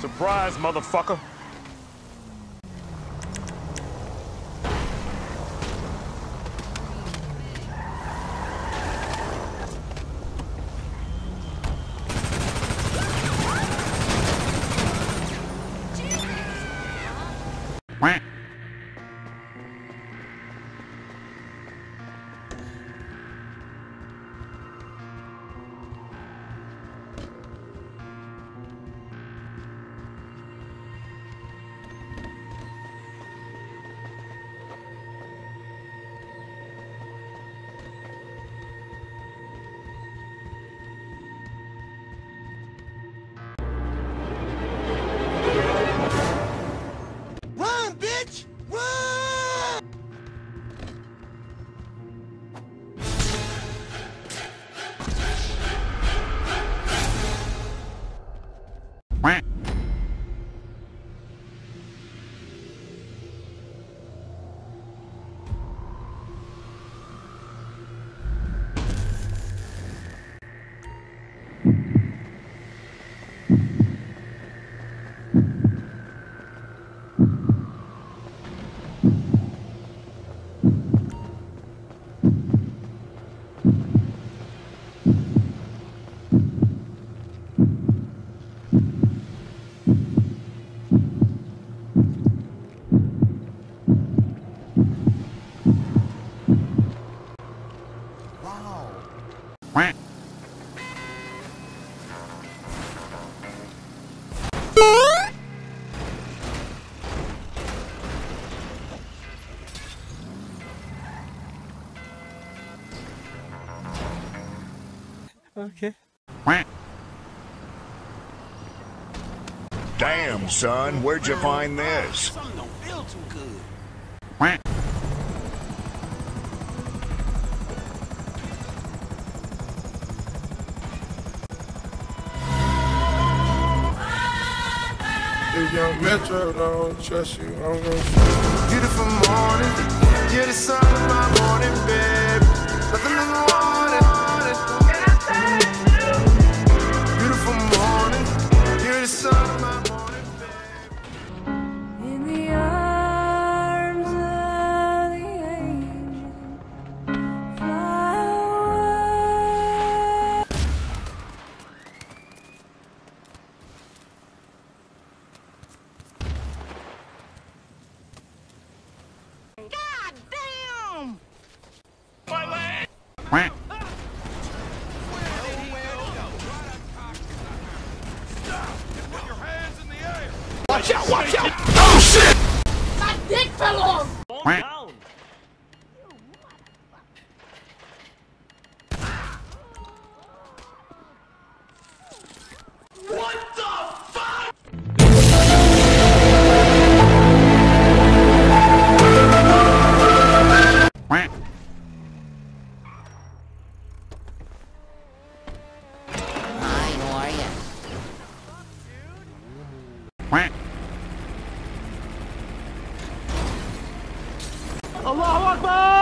Surprise, motherfucker. Okay. Damn, son, where'd you find this? Something don't feel too good. Young Metro don't trust you, I'm. Beautiful morning, you're the sun of my morning, babe. Nothing in the My watch out! Oh shit! Hi, dick fell you? Allahu Akbar!